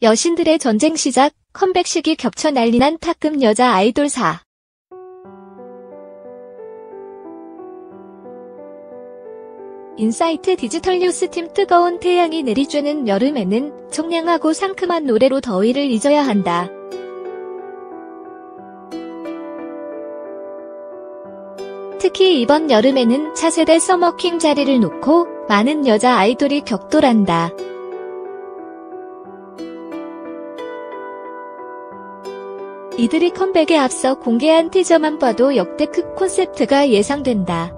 여신들의 전쟁 시작, 컴백 시기 겹쳐 난리난 탁금 여자 아이돌 4. 인사이트 디지털 뉴스 팀 뜨거운 태양이 내리쬐는 여름에는 청량하고 상큼한 노래로 더위를 잊어야 한다. 특히 이번 여름에는 차세대 summer king 자리를 놓고 많은 여자 아이돌이 격돌한다. 이들이 컴백에 앞서 공개한 티저만 봐도 역대급 콘셉트가 예상된다.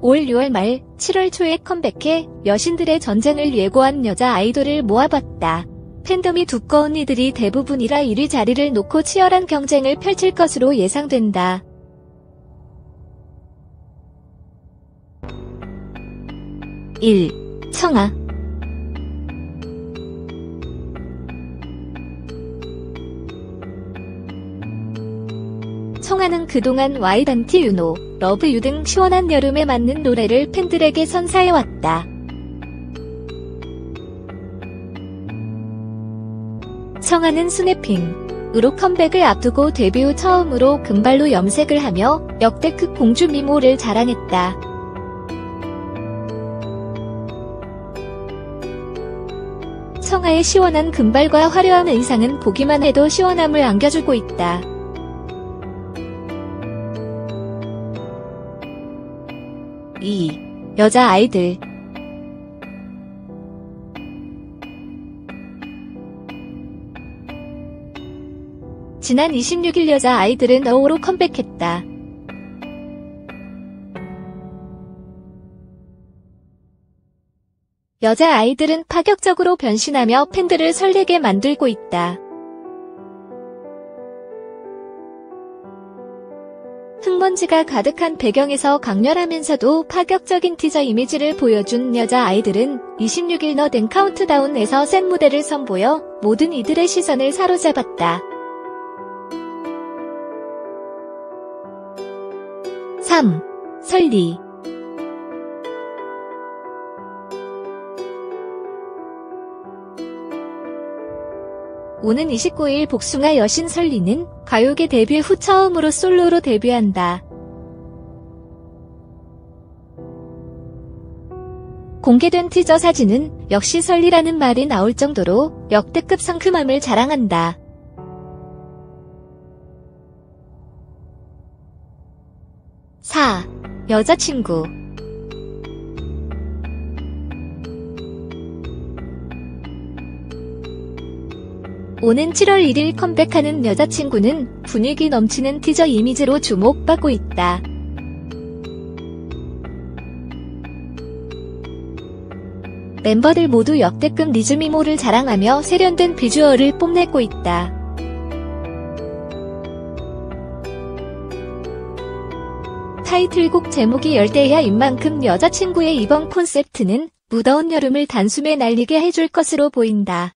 올 6월 말 7월 초에 컴백해 여신들의 전쟁을 예고한 여자 아이돌을 모아봤다. 팬덤이 두꺼운 이들이 대부분이라 1위 자리를 놓고 치열한 경쟁을 펼칠 것으로 예상된다. 1. 청아 청아는 그동안 와이단티 유노, 러브유 등 시원한 여름에 맞는 노래를 팬들에게 선사해왔다. 청아는 스냅핑으로 컴백을 앞두고 데뷔 후 처음으로 금발로 염색을 하며 역대급 공주 미모를 자랑했다. 청아의 시원한 금발과 화려한 의상은 보기만 해도 시원함을 안겨주고 있다. 2. 여자 아이들 지난 26일 여자 아이들은 어우로 컴백했다. 여자 아이들은 파격적으로 변신하며 팬들을 설레게 만들고 있다. 흙먼지가 가득한 배경에서 강렬하면서도 파격적인 티저 이미지를 보여준 여자 아이들은 26일 너된 카운트다운에서 센 무대를 선보여 모든 이들의 시선을 사로잡았다. 3. 설리 오는 29일 복숭아 여신 설리는 가요계 데뷔 후 처음으로 솔로로 데뷔한다. 공개된 티저 사진은 역시 설리라는 말이 나올 정도로 역대급 상큼함을 자랑한다. 사 여자친구 오는 7월 1일 컴백하는 여자친구는 분위기 넘치는 티저 이미지로 주목받고 있다. 멤버들 모두 역대급 리즈미모를 자랑하며 세련된 비주얼을 뽐내고 있다. 타이틀곡 제목이 열대야인 만큼 여자친구의 이번 콘셉트는 무더운 여름을 단숨에 날리게 해줄 것으로 보인다.